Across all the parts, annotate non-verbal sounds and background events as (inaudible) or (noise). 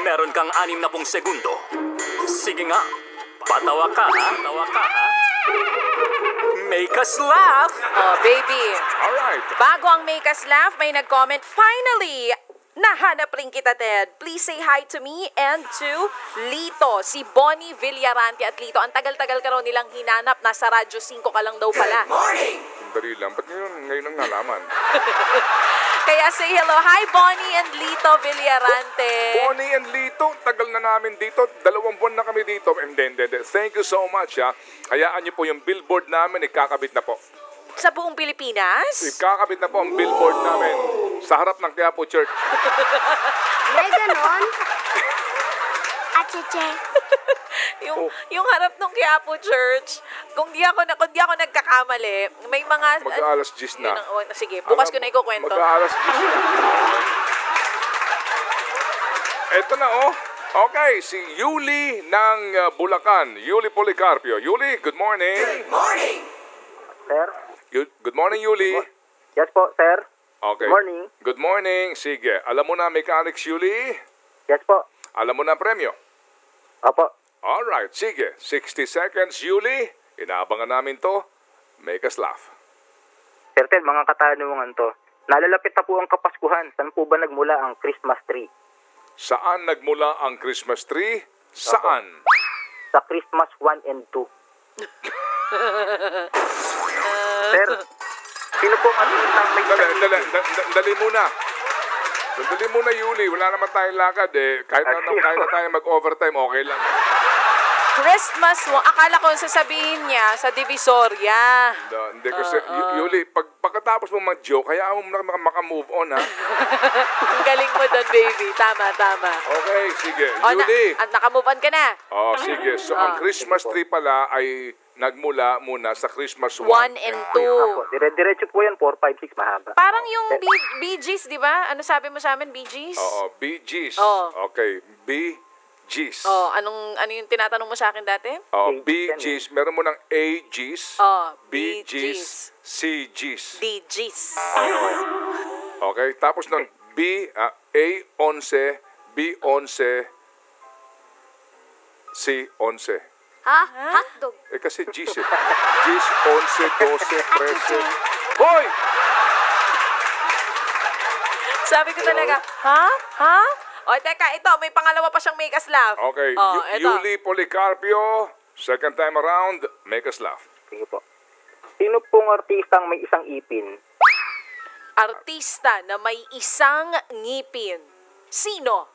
Meron kang anim na pong segundo. Sige nga, patawa ka ha? Patawa ka ha? Make us laugh! Oh, baby. Alright. Bago ang Make Us Laugh, may nag-comment, Finally! Nahanap rin kita, Ted. Please say hi to me and to Lito, si Bonnie Villarante at Lito. Ang tagal-tagal ka raw nilang hinanap. Nasa Radyo 5 ka lang daw pala. Dali lang. Ba't ngayon, ngayon ang nalaman? (laughs) Kaya say hello. Hi, Bonnie and Lito Villarante. Bonnie and Lito, tagal na namin dito. Dalawang buwan na kami dito. And then, then, then, thank you so much, ha. Hayaan niyo po yung billboard namin, ikakabit na po. Sa buong Pilipinas? Ikakabit na po ang billboard namin sa harap ng Quiapo Church. (laughs) May ganon? Acheche. (laughs) Yung, Oh. yung harap ng Quiapo Church, kung di ako, na, kung di ako nagkakamali, may mga... Mag-aalas 10 na. Ang- oh, sige, bukas ko na ikukwento. Mag-aalas 10 na. Eto na, oh. Okay, si Yuli ng uh, Bulacan. Yuli Policarpio. Yuli, good morning. Sir? Yu- Good morning, Yuli. Yes po, sir. Okay. Good morning. Good morning. Sige. Alam mo na, Mechanics Yuli? Yes po. Alam mo na ang premyo? Opo. Alright, sige. 60 seconds, Yuli. Inaabangan namin to. Make us laugh. Sir Ted, mga katanungan to. Nalalapit na po ang Kapaskuhan. Saan po ba nagmula ang Christmas tree? Saan nagmula ang Christmas tree? Saan? Sa Christmas 1 and 2. (laughs) sir, sino po ang may Dali, dali, ngipin? da- da- dali muna. Dali muna, Yuli. Wala naman tayong lakad eh. Kahit na, kahit na tayo mag-overtime, okay lang. Christmas mo, akala ko sasabihin niya sa Divisoria. Hindi, hindi kasi, Yu- Yuli, pag, pagkatapos mo mag-joke, kaya mo maka- maka-move on, ha? (laughs) Ang galing mo doon, baby. Tama, tama. Okay, sige. O, na, Yuli. at nakamove on ka na. Oh, sige. So, ang Ah. Christmas tree pala ay nagmula muna sa Christmas 1 and 2. Dire-diretso po yan, 4, 5, 6, mahaba. Parang yung Bee, Bee di ba? Ano sabi mo sa amin, Bee Gees? Oo, Bee Gees. Oo. Okay, Bee Gees. Oh, anong ano yung tinatanong mo sa akin dati? Oo, Bee Gees. Meron mo ng A Gees, Oh, B Gees, C Okay, tapos ng B, ah, A11, B11, C11. Ha? ha? Hotdog. Eh kasi G's eh. G's, 11, 12, 13. Hoy! Sabi ko talaga, ha? Ha? O, teka, ito, may pangalawa pa siyang make us laugh. Okay, oh, y- ito. Yuli Policarpio, second time around, make us laugh. Sige po. Sino pong artistang may isang ipin? Artista na may isang ngipin. Sino?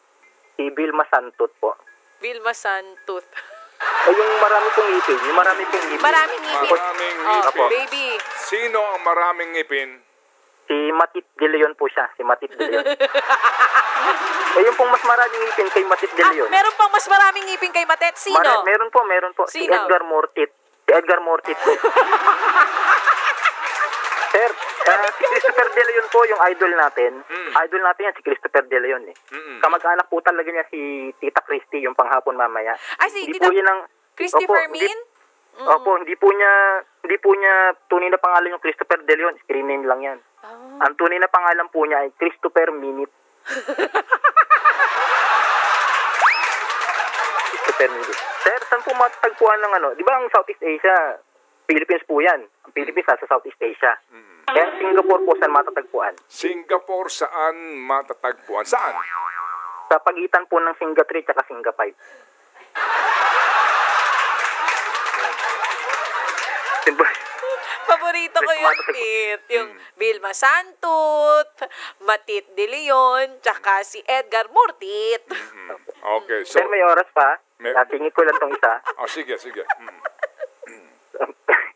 Si Vilma Santot po. Vilma Santot. (laughs) O yung marami pong ngipin. Yung marami pong ngipin. Maraming ngipin. Maraming Oh, ngipin. baby. Sino ang maraming ngipin? Si Matit De Leon po siya. Si Matit De Leon. (laughs) eh yung pong mas maraming ngipin kay Matit De Ah, Leon. meron pang mas maraming ngipin kay Matet. Sino? Mara- meron po, meron po. Si Sino? Edgar Mortit. Si Edgar Mortit po. (laughs) Sir, ah, si Christopher De Leon po yung idol natin. Mm. Idol natin yan, si Christopher De Leon eh. Mm-mm. Kamag-anak po talaga niya si Tita Christy yung panghapon mamaya. Ay, si Hindi Tita po yun ang... Christy Opo, Fermin? Hindi, Opo, hindi po niya hindi po niya tunay na pangalan yung Christopher De Leon. Screen name lang yan. Ah. Ang tunay na pangalan po niya ay Christopher Minute. (laughs) Christopher Minute. Sir, saan po matatagpuan ng ano? Di ba ang Southeast Asia, Philippines po yan. Ang Philippines nasa Southeast Asia. Kaya ang Singapore po saan matatagpuan? Singapore saan matatagpuan? Saan? Sa pagitan po ng Singa 3 at Singa 5. Diba? Paborito ko yung tit. Yung Vilma Santot, Matit De Leon, tsaka si Edgar Murtit. Okay, so... Sir, may oras pa. May- Natingin ko lang tong isa. Oh, sige, sige. Mm. (laughs)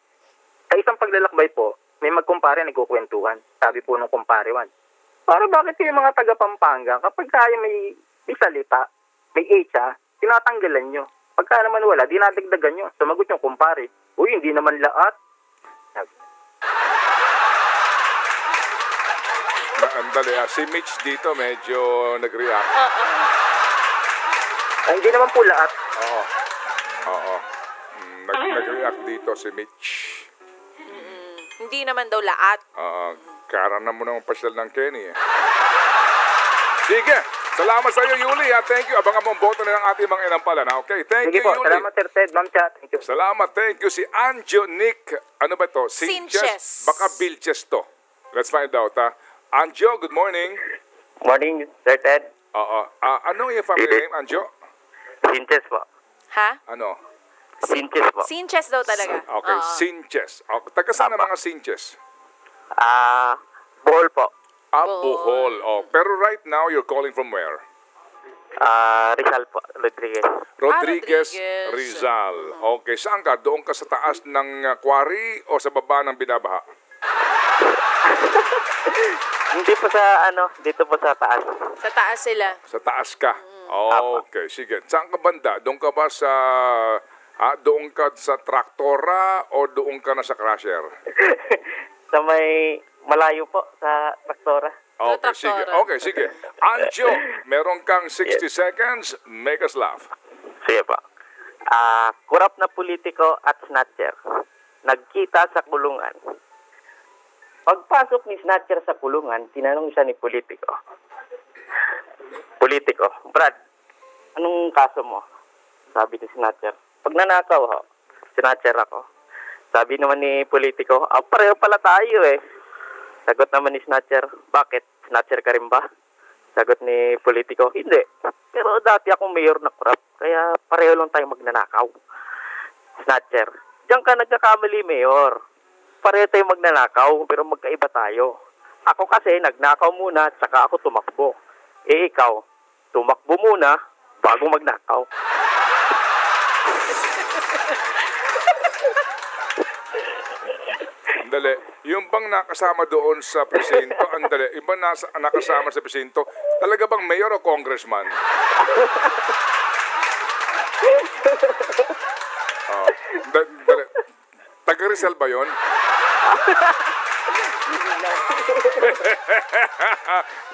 sa isang paglalakbay po, may magkumpare nagkukwentuhan. Sabi po nung kumpare one, para bakit yung mga taga Pampanga, kapag kaya may, may salita, may H ha, tinatanggalan nyo. Pagka naman wala, dinadagdagan nyo. Sumagot yung kumpare, uy, hindi naman lahat. Na, andali, ah, si Mitch dito medyo nag-react. Ay, hindi naman po lahat. Oo. Oo. Mm, nag, nag-react dito si Mitch. Hindi naman daw lahat. Uh, karanan mo naman pasyal ng Kenny eh. Sige, Salamat sa iyo, Yuli. Ha? Thank you. Abangan mo ang boto na ng ating mga inampalan. Ha? Okay, thank Sige you, po, Yuli. salamat Sir Ted, Ma'am Cha. Thank you. Salamat, thank you. Si Anjo Nick, ano ba to? Sinches. Baka Bilches to. Let's find out, ha? Anjo, good morning. Morning, Sir Ted. Oo. Ah, ano yung family name, Anjo? Sinches po. Ha? Ano? Sinches po. Sinches daw talaga. Okay, Oo. Sinches. Okay, taga saan ang mga Sinches? Ah, Bohol po. Ah, Bohol. Oh, pero right now, you're calling from where? Ah, Rizal po, Rodriguez. Rodriguez, Rodriguez. Rizal. Okay, saan ka? Doon ka sa taas ng quarry o sa baba ng binabaha? (laughs) Hindi po sa ano, dito po sa taas. Sa taas sila. Sa taas ka. Mm. Okay, sige. Saan ka banda? Doon ka ba sa... Ah, doon ka sa traktora o doon ka na sa crusher? (laughs) sa may malayo po sa traktora. Okay, sige. traktora. Okay, sige. Anjo, meron kang 60 seconds. Make us laugh. Sige po. Ah, kurap na politiko at snatcher. Nagkita sa kulungan. Pagpasok ni snatcher sa kulungan, tinanong siya ni politiko. Politiko, Brad, anong kaso mo? Sabi ni snatcher. Pag nanakaw ho, snatcher ako. Sabi naman ni politiko, ah, pareho pala tayo eh. Sagot naman ni snatcher, bakit? Snatcher ka rin ba? Sagot ni politiko, hindi. Pero dati akong mayor na corrupt, kaya pareho lang tayo magnanakaw. Snatcher, diyan ka nagkakamali, mayor. Pareho tayo magnanakaw, pero magkaiba tayo. Ako kasi nagnakaw muna, tsaka ako tumakbo. Eh ikaw, tumakbo muna, bago magnakaw. Andali, yung bang nakasama doon sa presinto, (laughs) andali, yung bang nasa, nakasama sa presinto, talaga bang mayor o congressman? (laughs) Oh, da, dali. Taga Rizal ba yun? (laughs)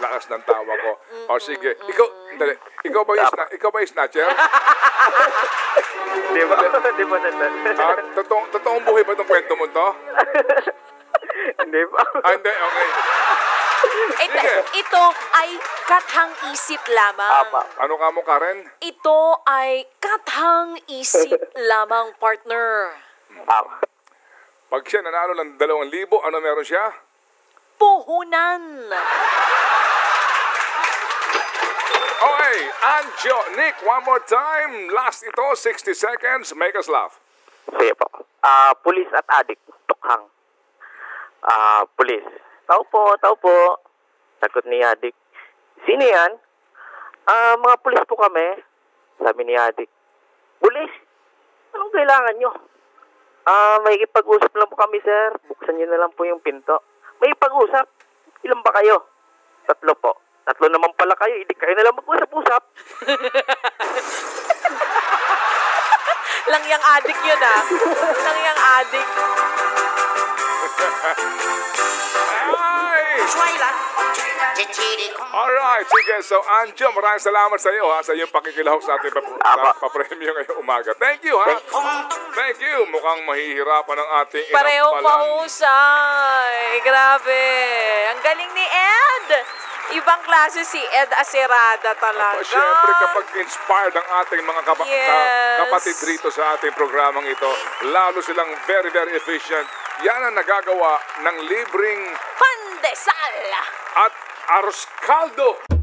Lakas ng tawa ko. O sige, ikaw, dali, ikaw ba yung, sna- ikaw ba yung snatcher? Di ba? Di ba, Sandal? Ah, totoong, totoong buhay ba itong kwento mo to? Hindi (laughs) ba? Ah, hindi, okay. (laughs) Ito, Sige. ito ay kathang isip lamang. Apa. Ano ka mo, Karen? Ito ay kathang isip (laughs) lamang, partner. Ah, Pag siya nanalo ng dalawang libo, ano meron siya? Puhunan. Okay, Anjo, Nick, one more time. Last ito, 60 seconds. Make us laugh. Sige po. Ah, pulis at adik, tukhang. Ah, pulis. Tao po, tao po. Sagot ni adik. Sino yan? Ah, mga pulis po kami. Sabi ni adik. Pulis? Anong kailangan nyo? Ah, may ipag-usap lang po kami, sir. Buksan nyo na lang po yung pinto. May ipag-usap? Ilan ba kayo? Tatlo po. Tatlo naman pala kayo. Hindi kayo na lang mag-usap-usap. (laughs) Lang yung adik yun ah. Lang yung adik. Ay! Alright, sige. So, Anjo, maraming salamat sa iyo ha, sa iyong pakikilahok sa ating pap- sa papremyo ngayong umaga. Thank you ha. Thank you. Mukhang mahihirapan ang ating Pareho inampalan. mahusay. Grabe. Ang galing ni Ed. Ibang klase si Ed Acerada talaga. Siyempre, kapag inspired ang ating mga kapa- ka- Yes. kapatid rito sa ating programang ito, lalo silang very, very efficient. Yan ang nagagawa ng libreng Pandesal. at arroz caldo.